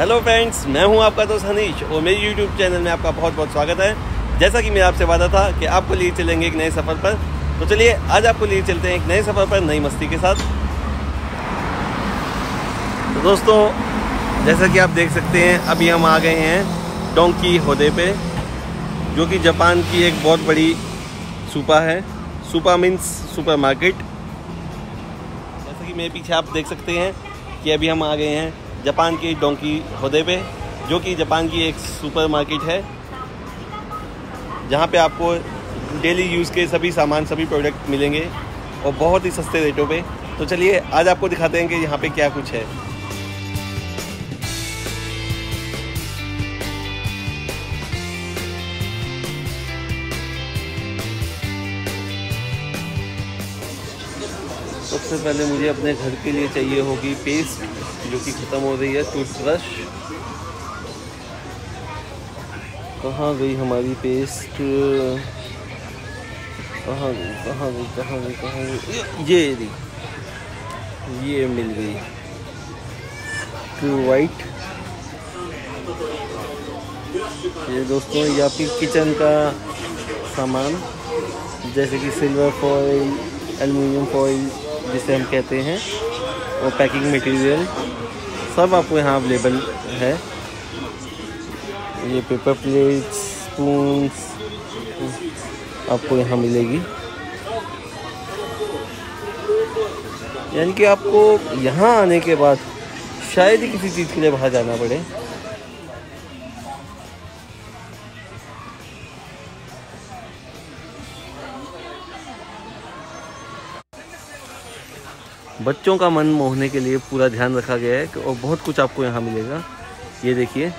Hello friends मैं हूँ आपका दोस्त हनीश और मेरे यूट्यूब चैनल में आपका बहुत बहुत स्वागत है। जैसा कि मैं आपसे वादा था कि आपको लिए चलेंगे एक नए सफ़र पर तो चलिए आज आपको लिए चलते हैं एक नए सफ़र पर नई मस्ती के साथ। तो दोस्तों, जैसा कि आप देख सकते हैं, अभी हम आ गए हैं डोंकी होदे पे, जो कि जापान की एक बहुत बड़ी सुपा है, सुपा मीन्स सुपर मार्केट जैसा कि मेरे पीछे आप देख सकते हैं कि अभी हम आ गए हैं जापान की डोंकी होदे पे जो कि जापान की एक सुपर मार्केट है, जहाँ पे आपको डेली यूज़ के सभी सामान, सभी प्रोडक्ट मिलेंगे और बहुत ही सस्ते रेटों पे। तो चलिए, आज आपको दिखाते हैं कि यहाँ पे क्या कुछ है। सबसे पहले मुझे अपने घर के लिए चाहिए होगी पेस्ट। जो कि ख़त्म हो रही है टूथब्रश कहाँ गई हमारी पेस्ट कहाँ गई कहाँ गई कहाँ गई कहाँ गई? ये रही ये मिल गई। वाइट ये दोस्तों, ये आपकी किचन का सामान, जैसे कि सिल्वर फॉइल एलुमिनियम फॉइल जिसे हम कहते हैं, और पैकिंग मटेरियल सब आपको यहाँ अवेलेबल है। ये पेपर प्लेट्स स्पून्स आपको यहाँ मिलेगी। यानी कि आपको यहाँ आने के बाद शायद ही किसी चीज़ के लिए बाहर जाना पड़े। बच्चों का मन मोहने के लिए पूरा ध्यान रखा गया है और बहुत कुछ आपको यहाँ मिलेगा। ये देखिए।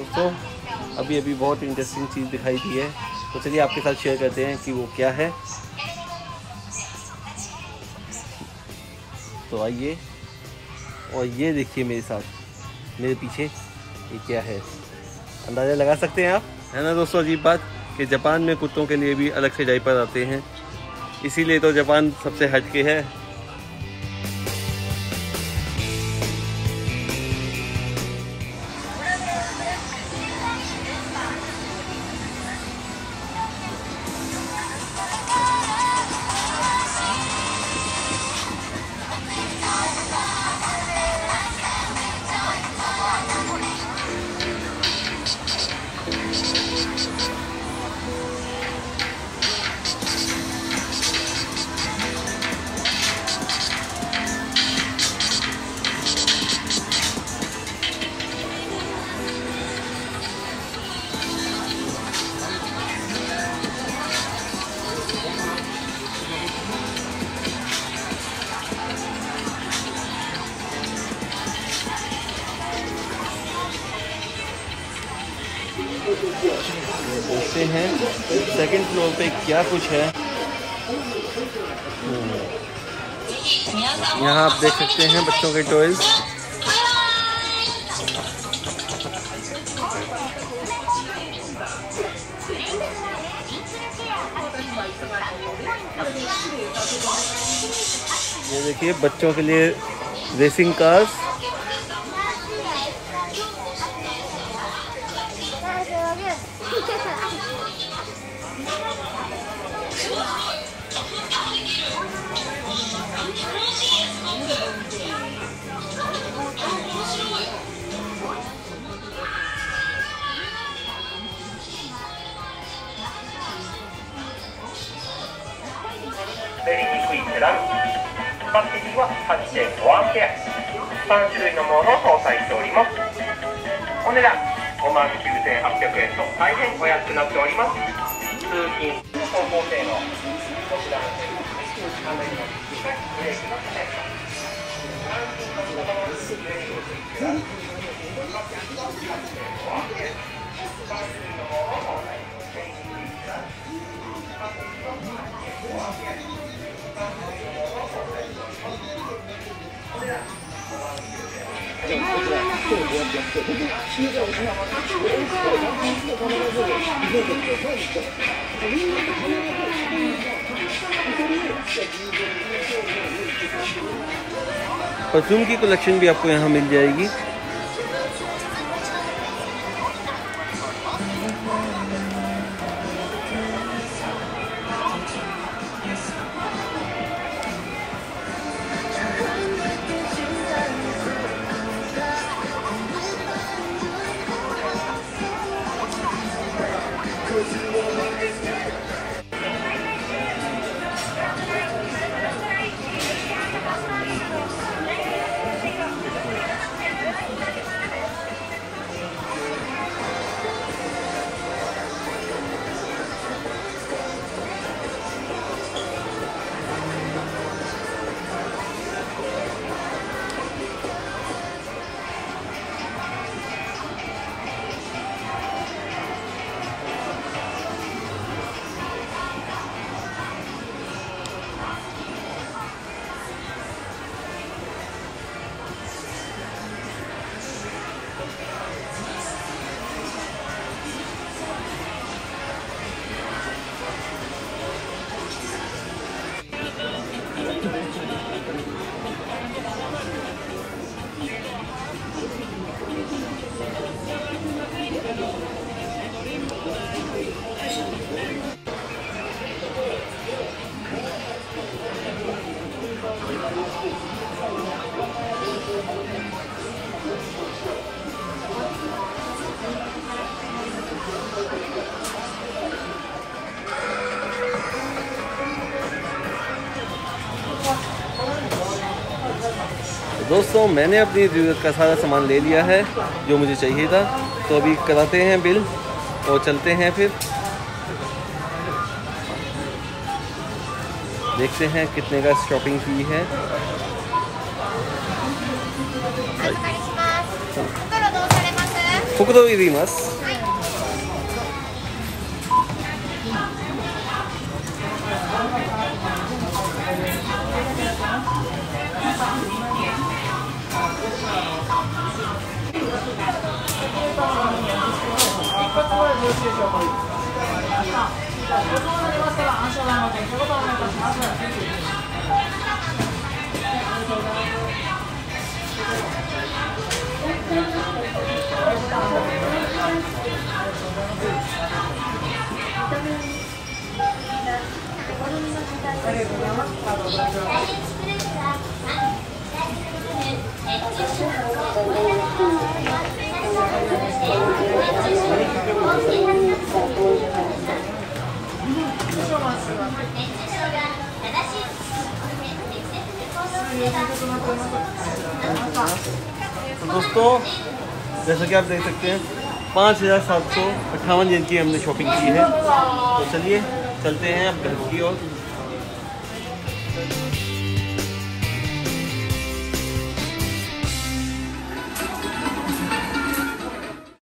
दोस्तों अभी अभी बहुत इंटरेस्टिंग चीज़ दिखाई दी है। तो चलिए आपके साथ शेयर करते हैं कि वो क्या है। तो आइए, और ये देखिए मेरे साथ, मेरे पीछे ये क्या है। अंदाज़ा लगा सकते हैं आप? है ना दोस्तों, अजीब बात कि जापान में कुत्तों के लिए भी अलग से डाइपर आते हैं। इसीलिए तो जापान सबसे हटके है। देखते हैं सेकंड फ्लोर पे क्या कुछ है। हम्म। यहाँ आप देख सकते हैं बच्चों के टॉयज ये देखिए बच्चों के लिए रेसिंग कार्स バッテリーは8.5アンペア3種類のモードを搭載しておりますお値段5万9800円と大変お安くなっております通勤高校生のこちらの画面のブレーキのため8.5 परफ्यूम की कलेक्शन भी आपको यहाँ मिल जाएगी। Cause you दोस्तों मैंने अपनी ज़रूरत का सारा सामान ले लिया है जो मुझे चाहिए था। तो अभी कराते हैं बिल और चलते हैं फिर। देखते हैं कितने का शॉपिंग की है 証拠率があしりましたらお願いしありがとうございます。तो दोस्तों, जैसा कि आप देख सकते हैं, पाँच हज़ार सात सौ अट्ठावन जन की हमने शॉपिंग की है। तो चलिए, चलते हैं अब घर की ओर।